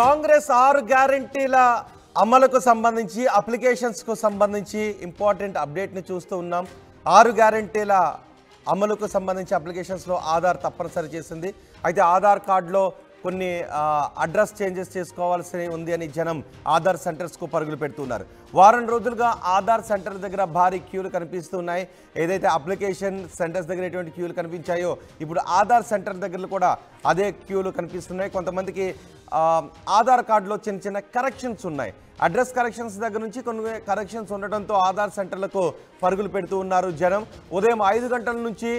కాంగ్రెస్ ఆరు గ్యారంటీల అమలుకు సంబంధించి అప్లికేషన్స్కు సంబంధించి ఇంపార్టెంట్ అప్డేట్ని చూస్తూ ఉన్నాం. ఆరు గ్యారంటీల అమలుకు సంబంధించి అప్లికేషన్స్లో ఆధార్ తప్పనిసరి చేసింది. అయితే ఆధార్ కార్డులో కొన్ని అడ్రస్ చేంజెస్ చేసుకోవాల్సి ఉంది అని జనం ఆధార్ సెంటర్స్కు పరుగులు పెడుతున్నారు. వారం రోజులుగా ఆధార్ సెంటర్ దగ్గర భారీ క్యూలు కనిపిస్తున్నాయి. ఏదైతే అప్లికేషన్ సెంటర్స్ దగ్గర ఎటువంటి క్యూలు కనిపించాయో ఇప్పుడు ఆధార్ సెంటర్ దగ్గర కూడా అదే క్యూలు కనిపిస్తున్నాయి. కొంతమందికి ఆధార్ కార్డులో చిన్న చిన్న కరెక్షన్స్ ఉన్నాయి. అడ్రస్ కరెక్షన్స్ దగ్గర నుంచి కొన్ని కరెక్షన్స్ ఉండటంతో ఆధార్ సెంటర్లకు పరుగులు పెడుతూ ఉన్నారు జనం. ఉదయం ఐదు గంటల నుంచి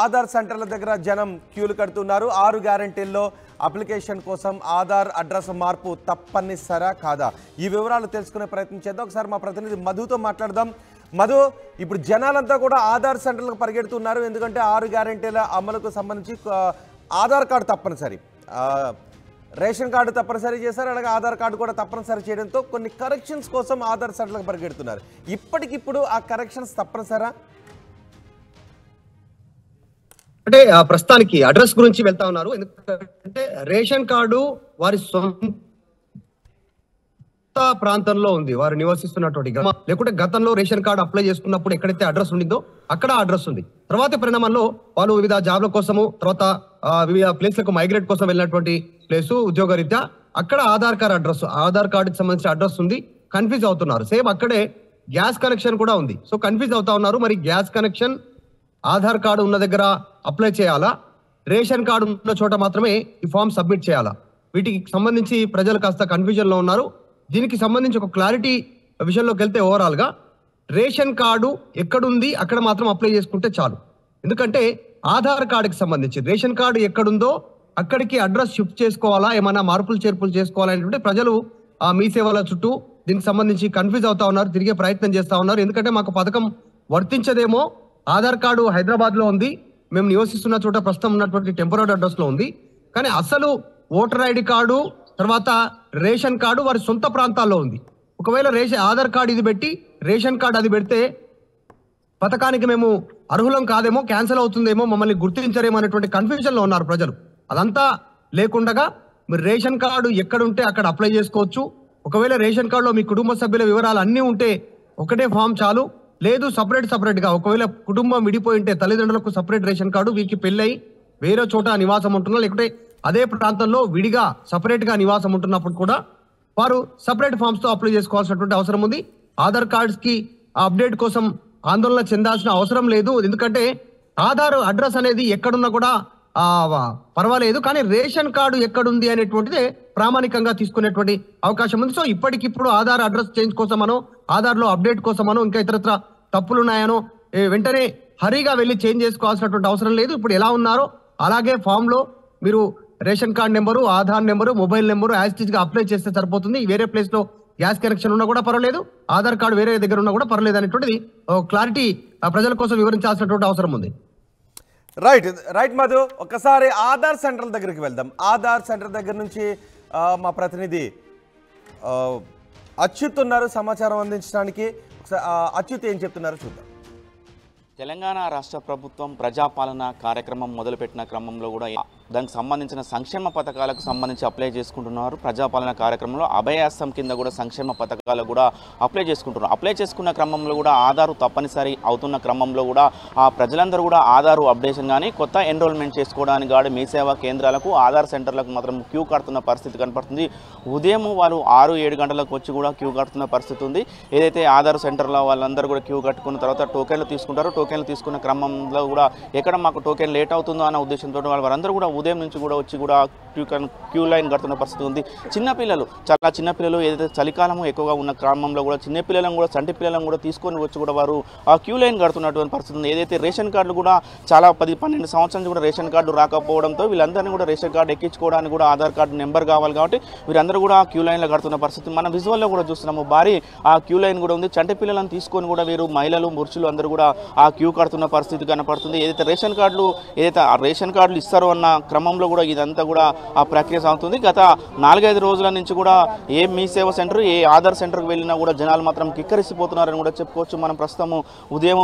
ఆధార్ సెంటర్ల దగ్గర జనం క్యూలు కడుతున్నారు. ఆరు గ్యారంటీల్లో అప్లికేషన్ కోసం ఆధార్ అడ్రస్ మార్పు తప్పనిసరా కాదా? ఈ వివరాలు తెలుసుకునే ప్రయత్నం చేద్దాం. ఒకసారి మా ప్రతినిధి మధుతో మాట్లాడదాం. మధు ఇప్పుడు జనాలంతా కూడా ఆధార్ సెంటర్లకు పరిగెడుతున్నారు. ఎందుకంటే ఆరు గ్యారంటీల అమలుకు సంబంధించి ఆధార్ కార్డు తప్పనిసరి. రేషన్ కార్డు తప్పనిసరి చేశారు. అలాగే ఆధార్ కార్డు కూడా తప్పనిసరి చేయడంతో కొన్ని కరెక్షన్స్ కోసం ఆధార్ సెంటర్లకు పరిగెడుతున్నారు. ఇప్పటికిప్పుడు ఆ కరెక్షన్స్ తప్పనిసరా? అంటే ఆ ప్రస్తుతానికి అడ్రస్ గురించి వెళ్తా ఉన్నారు. ఎందుకంటే రేషన్ కార్డు వారి సొంత ప్రాంతంలో ఉంది. వారు నివసిస్తున్నటువంటి గ్రామం. లేకుంటే గతంలో రేషన్ కార్డు అప్లై చేసుకున్నప్పుడు ఎక్కడైతే అడ్రస్ ఉండిందో అక్కడ అడ్రస్ ఉంది. తర్వాత పరిణామంలో వాళ్ళు వివిధ జాబ్ల కోసము తర్వాత వివిధ ప్లేస్లకు మైగ్రేట్ కోసం వెళ్ళినటువంటి ప్లేస్ ఉద్యోగరీత్యా అక్కడ ఆధార్ కార్డ్ అడ్రస్ ఆధార్ కార్డుకి సంబంధించిన అడ్రస్ ఉంది. కన్ఫ్యూజ్ అవుతున్నారు. సేమ్ అక్కడే గ్యాస్ కనెక్షన్ కూడా ఉంది. సో కన్ఫ్యూజ్ అవుతా ఉన్నారు. మరి గ్యాస్ కనెక్షన్ ఆధార్ కార్డు ఉన్న దగ్గర అప్లై చేయాలా? రేషన్ కార్డు ఉన్న చోట మాత్రమే ఈ ఫామ్ సబ్మిట్ చేయాలా? వీటికి సంబంధించి ప్రజలు కాస్త కన్ఫ్యూజన్లో ఉన్నారు. దీనికి సంబంధించి ఒక క్లారిటీ విషయంలోకి వెళ్తే ఓవరాల్గా రేషన్ కార్డు ఎక్కడుంది? అక్కడ మాత్రం అప్లై చేసుకుంటే చాలు. ఎందుకంటే ఆధార్ కార్డుకి సంబంధించి రేషన్ కార్డు ఎక్కడుందో అక్కడికి అడ్రస్ షిఫ్ట్ చేసుకోవాలా? ఏమైనా మార్పులు చేర్పులు చేసుకోవాలా అనేటువంటి ప్రజలు ఆ మీ సేవల చుట్టూ దీనికి సంబంధించి కన్ఫ్యూజ్ అవుతా ఉన్నారు తిరిగే ప్రయత్నం చేస్తూ ఉన్నారు. ఎందుకంటే మాకు పథకం వర్తించదేమో ఆధార్ కార్డు హైదరాబాద్లో ఉంది. మేము నివసిస్తున్న చోట ప్రస్తుతం ఉన్నటువంటి టెంపరీ అడ్రస్లో ఉంది. కానీ అసలు ఓటర్ ఐడి కార్డు తర్వాత రేషన్ కార్డు వారి సొంత ప్రాంతాల్లో ఉంది. ఒకవేళ రేషన్ ఆధార్ కార్డు ఇది పెట్టి రేషన్ కార్డు అది పెడితే పథకానికి మేము అర్హులం కాదేమో క్యాన్సిల్ అవుతుందేమో మమ్మల్ని గుర్తించరేమో అనేటువంటి కన్ఫ్యూజన్లో ఉన్నారు ప్రజలు. అదంతా లేకుండగా మీరు రేషన్ కార్డు ఎక్కడుంటే అక్కడ అప్లై చేసుకోవచ్చు. ఒకవేళ రేషన్ కార్డులో మీ కుటుంబ సభ్యుల వివరాలు అన్నీ ఉంటే ఒకటే ఫామ్ చాలు. లేదు సపరేట్ సపరేట్గా. ఒకవేళ కుటుంబం విడిపోయి ఉంటే తల్లిదండ్రులకు సపరేట్ రేషన్ కార్డు వీరికి పెళ్ళై వేరే చోట నివాసం ఉంటున్నా. లేకుంటే అదే ప్రాంతంలో విడిగా సపరేట్గా నివాసం ఉంటున్నప్పుడు కూడా వారు సపరేట్ ఫామ్స్తో అప్లై చేసుకోవాల్సినటువంటి అవసరం ఉంది. ఆధార్ కార్డ్స్కి ఆ అప్డేట్ కోసం ఆందోళన చెందాల్సిన అవసరం లేదు. ఎందుకంటే ఆధార్ అడ్రస్ అనేది ఎక్కడున్నా కూడా పర్వాలేదు కానీ రేషన్ కార్డు ఎక్కడుంది అనేటువంటిదే ప్రామాణికంగా తీసుకునేటువంటి అవకాశం ఉంది. సో ఇప్పటికిప్పుడు ఆధార్ అడ్రస్ చేంజ్ కోసమనో ఆధార్లో అప్డేట్ కోసమనో ఇంకా ఇతరత్ర తప్పులు ఉన్నాయనో వెంటనే హరీగా వెళ్ళి చేంజ్ చేసుకోవాల్సినటువంటి అవసరం లేదు. ఇప్పుడు ఎలా ఉన్నారో అలాగే ఫామ్లో మీరు ration card number Aadhaar number mobile number యాజ్టీజ్గా apply చేస్తే సరిపోతుంది. వేరే ప్లేస్లో గ్యాస్ కనెక్షన్ ఉన్నా కూడా పర్వాలేదు ఆధార్ కార్డు వేరే దగ్గర ఉన్నా కూడా పర్వాలేదు అనేటువంటిది క్లారిటీ ప్రజల కోసం వివరించాల్సినటువంటి అవసరం ఉంది. రైట్ రైట్ మధు ఒకసారి ఆధార్ సెంటర్ దగ్గరికి వెళ్దాం. ఆధార్ సెంటర్ దగ్గర నుంచి మా ప్రతినిధి అచ్యుత్ ఉన్నారు సమాచారం అందించడానికి. అచ్యుత్ ఏం చెప్తున్నారు చూద్దాం. తెలంగాణ రాష్ట్ర ప్రభుత్వం ప్రజాపాలన కార్యక్రమం మొదలుపెట్టిన క్రమంలో కూడా దానికి సంబంధించిన సంక్షేమ పథకాలకు సంబంధించి అప్లై చేసుకుంటున్నారు. ప్రజాపాలన కార్యక్రమంలో అభయాస్తం కింద కూడా సంక్షేమ పథకాలు కూడా అప్లై చేసుకుంటున్నారు. అప్లై చేసుకున్న క్రమంలో కూడా ఆధారు తప్పనిసరి అవుతున్న క్రమంలో కూడా ఆ ప్రజలందరూ కూడా ఆధారు అప్డేషన్ కానీ కొత్త ఎన్రోల్మెంట్ చేసుకోవడానికి కానీ మీ సేవా కేంద్రాలకు ఆధార్ సెంటర్లకు మాత్రం క్యూ కడుతున్న పరిస్థితి కనపడుతుంది. ఉదయం వాళ్ళు ఆరు ఏడు గంటలకు వచ్చి కూడా క్యూ కడుతున్న పరిస్థితి ఉంది. ఏదైతే ఆధార్ సెంటర్లో వాళ్ళందరూ కూడా క్యూ కట్టుకున్న తర్వాత టోకెన్లు తీసుకుంటారు టోకెన్లు తీసుకున్న క్రమంలో కూడా ఎక్కడ మాకు టోకెన్ లేట్ అవుతుందో అన్న ఉద్దేశంతో వాళ్ళందరూ కూడా ఉదయం నుంచి కూడా వచ్చి కూడా క్యూ క్యూ లైన్ కడుతున్న పరిస్థితి ఉంది. చిన్నపిల్లలు చాలా చిన్నపిల్లలు ఏదైతే చలికాలం ఎక్కువగా ఉన్న క్రమంలో కూడా చిన్నపిల్లలను కూడా చంటి పిల్లలను కూడా తీసుకొని వచ్చి కూడా వారు ఆ క్యూ లైన్ కడుతున్నటువంటి పరిస్థితి ఉంది. ఏదైతే రేషన్ కార్డులు కూడా చాలా పది పన్నెండు సంవత్సరాల నుంచి కూడా రేషన్ కార్డు రాకపోవడంతో వీళ్ళందరినీ కూడా రేషన్ కార్డు ఎక్కించుకోవడానికి కూడా ఆధార్ కార్డు నెంబర్ కావాలి కాబట్టి వీరందరూ కూడా క్యూ లైన్లో కడుతున్న పరిస్థితి. మనం విజువల్లో కూడా చూస్తున్నాము భారీ ఆ క్యూ లైన్ కూడా ఉంది. చంటి పిల్లలను తీసుకొని కూడా వీరు మహిళలు మురుషులు అందరూ కూడా ఆ క్యూ కడుతున్న పరిస్థితి కనపడుతుంది. ఏదైతే రేషన్ కార్డులు ఏదైతే ఆ రేషన్ కార్డులు ఇస్తారో అన్న క్రమంలో కూడా ఇదంతా కూడా ఆ ప్రక్రియ సాగుతుంది. గత నాలుగైదు రోజుల నుంచి కూడా ఏ మీ సేవ సెంటర్ ఏ ఆధార్ సెంటర్కి వెళ్ళినా కూడా జనాలు మాత్రం కిక్కరిసిపోతున్నారని కూడా చెప్పుకోవచ్చు. మనం ప్రస్తుతం ఉదయం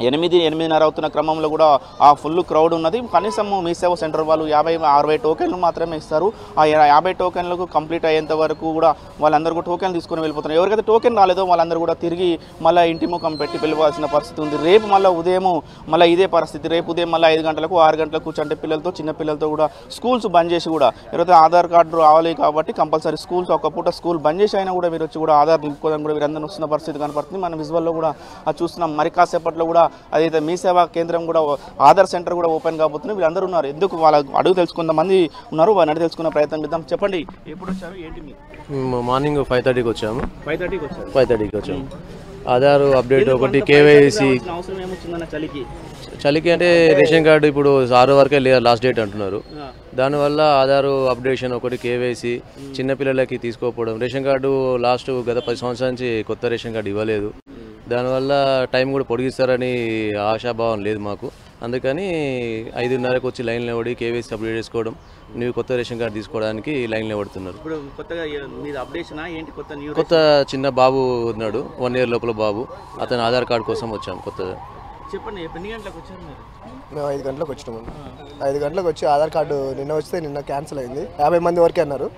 ఎనిమిది ఎనిమిదిన్నర అవుతున్న క్రమంలో కూడా ఆ ఫుల్ క్రౌడ్ ఉన్నది. కనీసం మీ సేవ సెంటర్ వాళ్ళు యాభై అరవై టోకెన్లు మాత్రమే ఇస్తారు. ఆ యా- యాభై టోకెన్లకు కంప్లీట్ అయ్యేంత వరకు కూడా వాళ్ళందరూ కూడా టోకెన్ తీసుకొని వెళ్ళిపోతున్నారు. ఎవరికైతే టోకెన్ రాలేదో వాళ్ళందరూ కూడా తిరిగి మళ్ళీ ఇంటి ముఖం పెట్టి వెళ్ళవలసిన పరిస్థితి ఉంది. రేపు మళ్ళీ ఉదయం మళ్ళీ ఇదే పరిస్థితి. రేపు ఉదయం మళ్ళీ ఐదు గంటలకు ఆరు గంటలకు చంటి పిల్లలతో చిన్న పిల్లలతో కూడా స్కూల్స్ బంద్ చేసి కూడా ఎవరైతే ఆధార్ కార్డు రావాలి కాబట్టి కంపల్సరీ స్కూల్స్ ఒక పూట స్కూల్ బంద్ చేసి అయినా కూడా మీరు వచ్చి కూడా ఆధార్ నింపుకోవడం కూడా వీరందరూ వస్తున్న పరిస్థితి కనపడుతుంది. మన విజువల్లో కూడా చూస్తున్నాం. మరి కాసేపట్లో కూడా అదైతే మీ సేవా కేంద్రం కూడా ఆధార్ సెంటర్ కూడా ఓపెన్ కాబోతుంది. వీళ్ళందరూ ఉన్నారు. ఎందుకు వాళ్ళ అడుగు తెలుసుకున్న మంది ఉన్నారు. వాళ్ళని తెలుసుకునే ప్రయత్నం చేద్దాం. చెప్పండి ఎప్పుడు వచ్చారు? ఏంటి మార్నింగ్ ఫైవ్ థర్టీకి వచ్చాము. ఫైవ్ థర్టీకి వచ్చారు. ఫైవ్ థర్టీకి వచ్చాము. ఆధార్ అప్డేట్ ఒకటి కేవైసీ చలికి? చలికి అంటే రేషన్ కార్డు ఇప్పుడు ఆరు వరకే లాస్ట్ డేట్ అంటున్నారు. దానివల్ల ఆధార్ అప్డేషన్ ఒకటి కేవైసీ చిన్నపిల్లలకి తీసుకోకపోవడం. రేషన్ కార్డు లాస్ట్ గత పది సంవత్సరాల నుంచి కొత్త రేషన్ కార్డు ఇవ్వలేదు. దానివల్ల టైం కూడా పొడిగిస్తారని ఆశాభావం లేదు మాకు. అందుకని ఐదున్నరకు వచ్చి లైన్లో పడి కేవైసీ అప్డేట్ చేసుకోవడం నువ్వు కొత్త రేషన్ కార్డు తీసుకోవడానికి లైన్లో పడుతున్నారు ఇప్పుడు కొత్తగా మీది అప్డేషనా? ఏంటి కొత్త న్యూ కొత్త చిన్న బాబు ఉన్నాడు వన్ ఇయర్ లోపల బాబు. అతని ఆధార్ కార్డు కోసం వచ్చాం కొత్తగా. చెప్పండి ఎన్ని గంటలకు వచ్చారు మీరు? మేము ఐదు గంటలకు వచ్చినాము. ఐదు గంటలకు వచ్చి ఆధార్ కార్డు నిన్న వస్తే నిన్న క్యాన్సిల్ అయింది. యాభై మంది వరకే అన్నారు.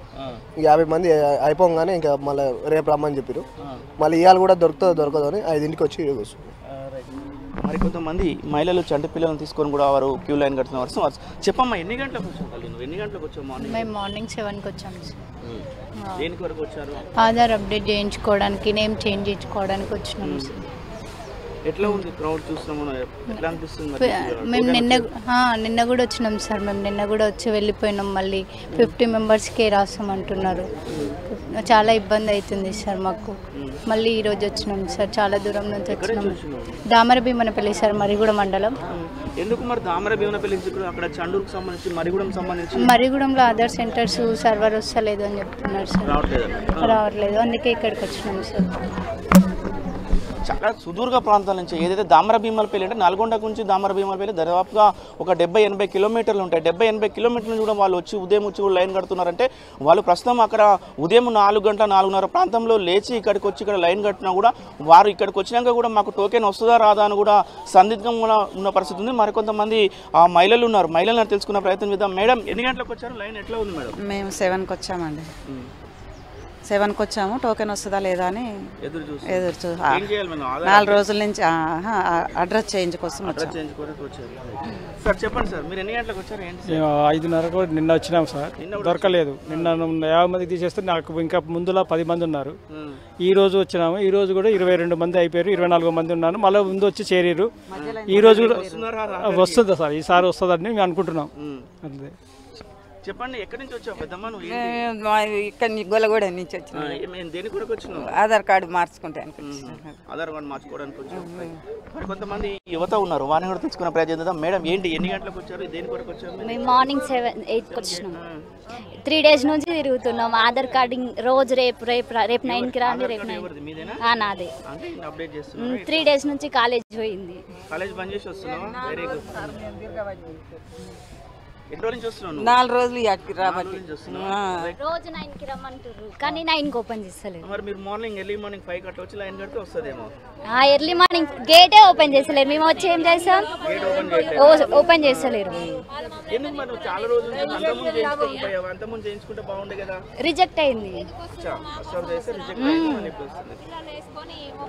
యాభై మంది అయిపోగానే ఇంకా మళ్ళీ రేపు రమ్మని చెప్పారు మళ్ళీ ఇవాళ కూడా దొరుకుతుందో దొరకదో అని ఐదింటికి వచ్చి వస్తున్నాం మరి కొంతమంది మహిళలు చంటి పిల్లలను తీసుకొని కూడా వారు క్యూ లైన్ కడుతున్న వారు చెప్పమ్మా ఎన్ని గంటలకు వచ్చావు ఎన్ని గంటలకు వచ్చావు మార్నింగ్? మేము మార్నింగ్ సెవెన్కి వచ్చాము సార్. దేనికి వరకు వచ్చారు? ఆధార్ అప్డేట్ చేయించుకోవడానికి నేమ్ చేంజ్ చేయించుకోవడానికి వచ్చినాము సార్. ఎట్లా ఉంది క్రౌడ్ ఎట్లా అనిపిస్తుంది? మేము నిన్న నిన్న కూడా వచ్చినాం సార్. మేము నిన్న కూడా వచ్చి వెళ్ళిపోయినాం. మళ్ళీ ఫిఫ్టీ మెంబర్స్కే రాసామంటున్నారు చాలా ఇబ్బంది అవుతుంది సార్ మాకు. మళ్ళీ ఈరోజు వచ్చినాం సార్. చాలా దూరం నుంచి వచ్చినాం. దామర భీమనపల్లి సార్ మరిగూడ మండలం. ఎందుకు మరి దామర భీమనపల్లి ఇప్పుడు అక్కడ చండూరుకు సంబంధించి మరిగూడెం సంబంధించి? మరిగూడెంలో ఆధార్ సెంటర్స్ సర్వర్ వస్తలేదు అని చెప్తున్నారు సార్. రావట్లేదు? అందుకే ఇక్కడికి వచ్చినాం సార్. చాలా సుదూర్ఘ ప్రాంతాల నుంచి ఏదైతే దామర భీమలపల్లి అంటే నల్గొండ నుంచి దామర భీమలపల్లి దాదాపుగా ఒక డెబ్బై ఎనభై కిలోమీటర్లు ఉంటాయి. డెబ్బై ఎనభై కిలోమీటర్లు కూడా వాళ్ళు వచ్చి ఉదయం వచ్చి కూడా లైన్ కడుతున్నారంటే వాళ్ళు ప్రస్తుతం అక్కడ ఉదయం నాలుగు గంటల నాలుగున్నర ప్రాంతంలో లేచి ఇక్కడికి వచ్చి ఇక్కడ లైన్ కట్టినా కూడా వారు ఇక్కడికి వచ్చినాక కూడా మాకు టోకెన్ వస్తుందా రాదా అని కూడా సందిగ్ధం కూడా ఉన్న పరిస్థితి ఉంది. మరికొంతమంది ఆ మహిళలు ఉన్నారు. మహిళలను తెలుసుకునే ప్రయత్నం చేద్దాం. మేడం ఎన్ని గంటలకు వచ్చారు? లైన్ ఎట్లా ఉంది మేడం? మేము సెవెన్కి వచ్చామండి. సెవెన్కి వచ్చాము టోకెన్ వస్తుందా లేదా అని ఎదురు ఎదురు నాలుగు రోజుల నుంచి అడ్రస్ చేంజ్ కోసం సార్ చెప్పండి సార్ మీరు ఎన్ని గంటలకు వచ్చారు? ఏంటి సార్? మేము ఐదున్నరకు నిన్న వచ్చినాం సార్. దొరకలేదు. నిన్న యాభై మంది తీసేస్తే నాకు ఇంకా ముందులా పది మంది ఉన్నారు. ఈ రోజు వచ్చినాము. ఈ రోజు కూడా ఇరవై రెండు మంది అయిపోయారు. ఇరవై నాలుగు మంది ఉన్నారు. మళ్ళీ ముందు వచ్చి చేరారు ఈ రోజు కూడా వస్తుందా సార్? ఈసారి వస్తుందని మేము అనుకుంటున్నాం. అంతే. చెప్పండి ఎక్కడి నుంచి వచ్చావు? పెద్దమ్మ నువ్వు ఏంటి? ఇక్కడ గొల్లగూడ నుంచి వచ్చిన. దేని కొరకు వచ్చినావు ఆధార్ కార్డు మార్చుకుంటాను ఆధార్ కార్డు మార్చుకోవడానికి కొంతమంది యువత ఉన్నారు వారిని కూడా తెచ్చుకునే ప్రయత్నం చేద్దాం. మేడం ఏంటి ఎన్ని గంటలకు వచ్చారు? దేని కొరకు వచ్చారు? మేము మార్నింగ్ సెవెన్ ఎయిట్కి వచ్చినాం. త్రీ డేస్ నుంచి తిరుగుతున్నాం. ఆధార్ కార్డింగ్ రోజు రేపు రేపు రా- రేపు నైన్కి రాండి రేపు నైన్ నాదే త్రీ డేస్ నుంచి కాలేజ్ పోయింది. కాలేజ్ బంద్ చేసి వస్తున్నావా? నాలుగు రోజులు రాబట్టి. రమ్మంటారు కానీ నైన్కి ఓపెన్ చేస్తలేరు మరి మీరు మార్నింగ్ ఎర్లీ మార్నింగ్ ఫైవ్ కట్ల వచ్చి లైన్ కడితే వస్తుందేమో. ఆ ఎర్లీ మార్నింగ్ గేటే ఓపెన్ చేస్తలేరు మేము వచ్చి ఏం చేస్తాం? ఓ- ఓపెన్ చేస్తలేరు. ఎందుకు మరి నువ్వు చాలా రోజుల అంతకుముందు చేయించుకుంటే బాగుండే కదా. రిజెక్ట్ అయింది.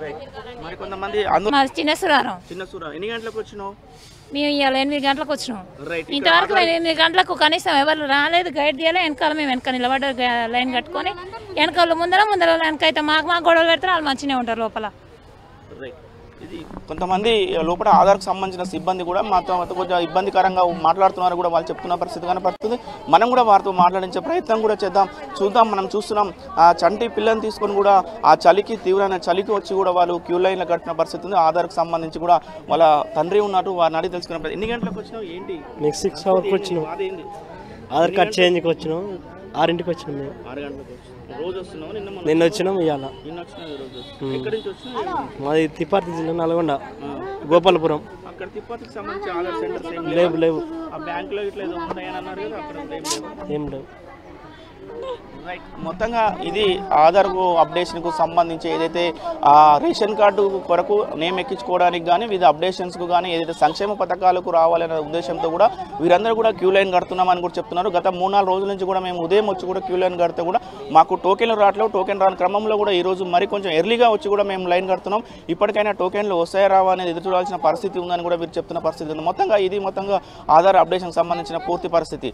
Right. మరి కొంతమంది చిన్న సురారం. చిన్న సూర ఎన్ని గంటలకు వచ్చినావు? మేము ఇవాళ ఎనిమిది గంటలకు వచ్చినాం. ఇంతవరకు ఎనిమిది గంటలకు కనీసం ఎవరు రాలేదు గైడ్ చేయలే వెనకాల మేము వెనక నిలబడ్డ లైన్ కట్టుకొని వెనకాల ముందర ముందర వెనక అయితే మాకు మాకు గొడవలు పెడతారు వాళ్ళు మంచిగానే ఉంటారు లోపల. కొంతమంది లోపల ఆధార్కు సంబంధించిన సిబ్బంది కూడా మాతో కొంచెం ఇబ్బందికరంగా మాట్లాడుతున్నారు కూడా వాళ్ళు చెప్తున్న పరిస్థితి కనపడుతుంది. మనం కూడా వారితో మాట్లాడించే ప్రయత్నం కూడా చేద్దాం. చూద్దాం మనం చూస్తున్నాం. ఆ చంటి పిల్లని తీసుకొని కూడా ఆ చలికి తీవ్రమైన చలికి వచ్చి కూడా వాళ్ళు క్యూ లైన్లో కట్టిన పరిస్థితి ఉంది. ఆధార్కు సంబంధించి కూడా వాళ్ళ తండ్రి ఉన్నట్టు వారిని అడిగి తెలుసుకున్న. ఎన్ని గంటలకు వచ్చినావు? ఏంటి? మీకు సిక్స్ అవర్కి వచ్చినాం. ఆధార్ కార్డ్ చేంజ్కి వచ్చినాం. ఆరింటికి వచ్చినాం ఆరు గంటలకు వస్తున్నావు నిన్న వచ్చినాం ఇవాళ మాది తిప్పార్తి జిల్లా నల్గొండ గోపాలపురం. లేవు? లేవు? ఏం లేవు. రైట్ మొత్తంగా ఇది ఆధార్ అప్డేషన్కు సంబంధించి ఏదైతే ఆ రేషన్ కార్డు కొరకు నేమ్ ఎక్కించుకోవడానికి కానీ వివిధ అప్డేషన్స్కు కానీ ఏదైతే సంక్షేమ పథకాలకు రావాలనే ఉద్దేశంతో కూడా వీరందరూ కూడా క్యూ లైన్ కడుతున్నామని కూడా చెప్తున్నారు. గత మూడు నాలుగు రోజుల నుంచి కూడా మేము ఉదయం వచ్చి కూడా క్యూ లైన్ కడితే కూడా మాకు టోకెన్లు రావట్లేవు. టోకెన్ రాని క్రమంలో కూడా ఈ రోజు మరి కొంచెం ఎర్లీగా వచ్చి కూడా మేము లైన్ కడుతున్నాం. ఇప్పటికైనా టోకెన్లు వస్తాయా రావా అనేది ఎదురు చూడాల్సిన పరిస్థితి ఉందని కూడా వీరు చెప్తున్న పరిస్థితి ఉంది. మొత్తంగా ఇది మొత్తంగా ఆధార్ అప్డేషన్కి సంబంధించిన పూర్తి పరిస్థితి.